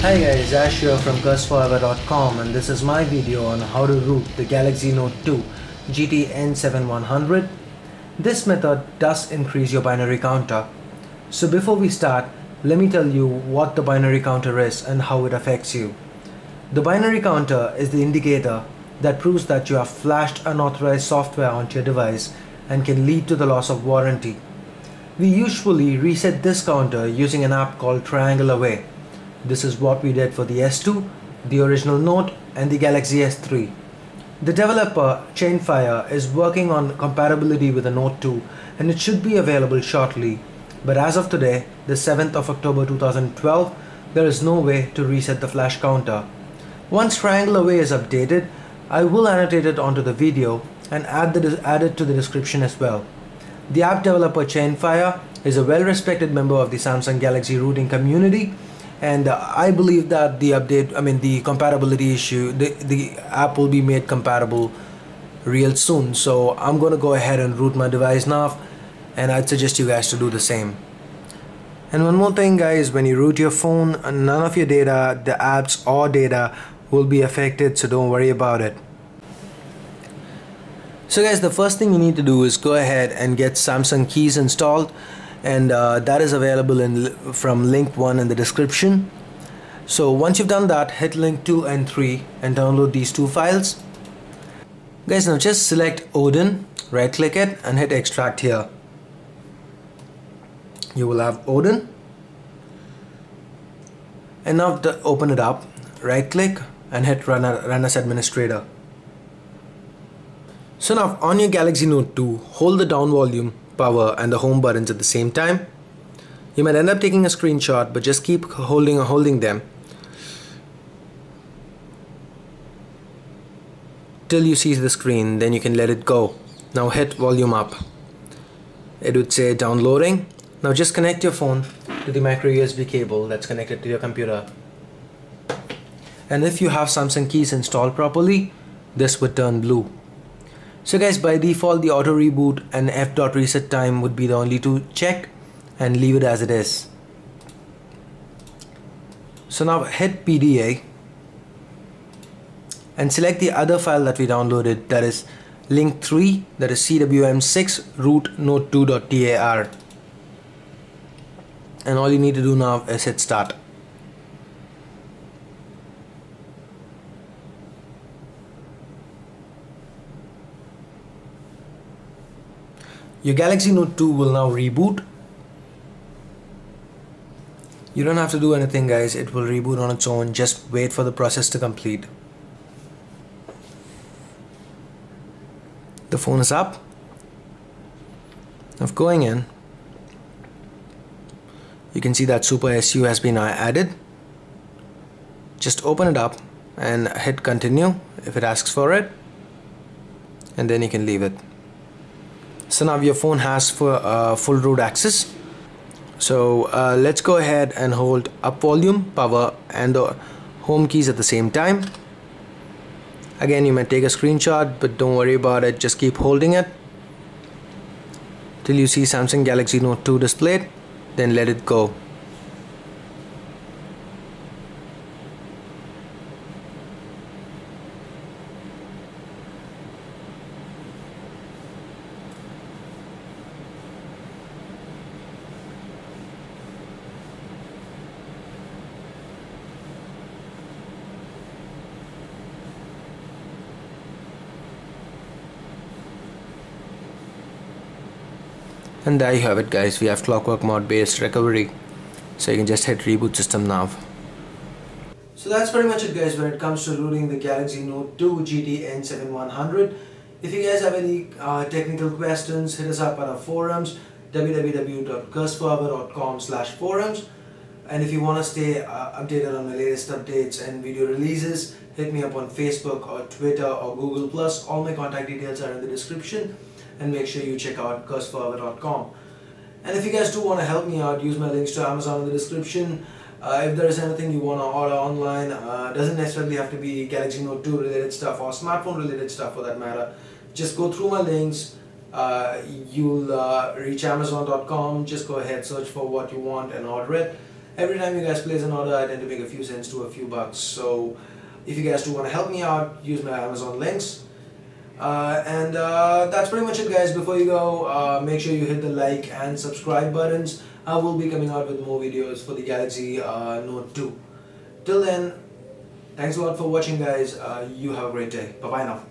guys, Ash from cursed4eva.com and this is my video on how to root the Galaxy Note 2 GT N7100. This method does increase your binary counter. So before we start, let me tell you what the binary counter is and how it affects you. The binary counter is the indicator that proves that you have flashed unauthorized software onto your device and can lead to the loss of warranty. We usually reset this counter using an app called Triangle Away. This is what we did for the S2, the original Note and the Galaxy S3. The developer Chainfire is working on compatibility with the Note 2 and it should be available shortly. But as of today, the 7th of October 2012, there is no way to reset the flash counter. Once Triangle Away is updated, I will annotate it onto the video and add, the, add it to the description as well. The app developer Chainfire is a well-respected member of the Samsung Galaxy rooting community and uh, I believe that the update I mean the compatibility issue the, the app will be made compatible real soon. So I'm gonna go ahead and root my device now and I'd suggest you guys to do the same. And one more thing guys when you root your phone none of your data the apps or data will be affected so don't worry about it. So guys the first thing you need to do is go ahead and get Samsung Kies installed and uh, that is available in from link 1 in the description. So once you've done that hit link 2 and 3 and download these two files. Guys now just select Odin right click it and hit extract here. You will have Odin. And now to open it up right click and hit run, run as administrator. So now on your Galaxy Note 2 hold the down volume power and the home buttons at the same time. You might end up taking a screenshot but just keep holding or holding them till you see the screen then you can let it go. Now hit volume up. It would say downloading. Now just connect your phone to the micro USB cable that's connected to your computer. And if you have Samsung Kies installed properly, this would turn blue. So guys by default the auto reboot and f dot reset time would be the only two check and leave it as it is. So now hit PDA and select the other file that we downloaded that is link 3 that is cwm6 root note2.tar and all you need to do now is hit start. Your Galaxy Note 2 will now reboot. You don't have to do anything guys, it will reboot on its own, just wait for the process to complete. The phone is up. Now going in, you can see that Super SU has been uh, added. Just open it up and hit continue if it asks for it and then you can leave it so now your phone has for uh, full root access. So uh, let's go ahead and hold up volume power and the home keys at the same time. Again you might take a screenshot but don't worry about it. Just keep holding it till you see Samsung Galaxy Note 2 displayed then let it go and there you have it guys. We have ClockworkMod based recovery. So you can just hit reboot system now. So that's pretty much it guys when it comes to rooting the Galaxy Note 2 GT N7100 if you guys have any uh, technical questions hit us up on our forums www.cursed4eva.com slash forums. And if you want to stay uh, updated on the latest updates and video releases hit me up on Facebook or Twitter or Google Plus all my contact details are in the description and make sure you check out cursed4eva.com. And if you guys do want to help me out, use my links to Amazon in the description. Uh, if there is anything you want to order online, uh, doesn't necessarily have to be Galaxy Note 2 related stuff or smartphone related stuff for that matter. Just go through my links. Uh, you'll uh, reach Amazon.com. Just go ahead, search for what you want and order it. every time you guys place an order I tend to make a few cents to a few bucks so if you guys do want to help me out use my Amazon links. Uh, and uh, that's pretty much it guys. Before you go uh, make sure you hit the like and subscribe buttons. I will be coming out with more videos for the Galaxy uh, Note 2 till then thanks a lot for watching guys. Uh, you have a great day. Bye bye now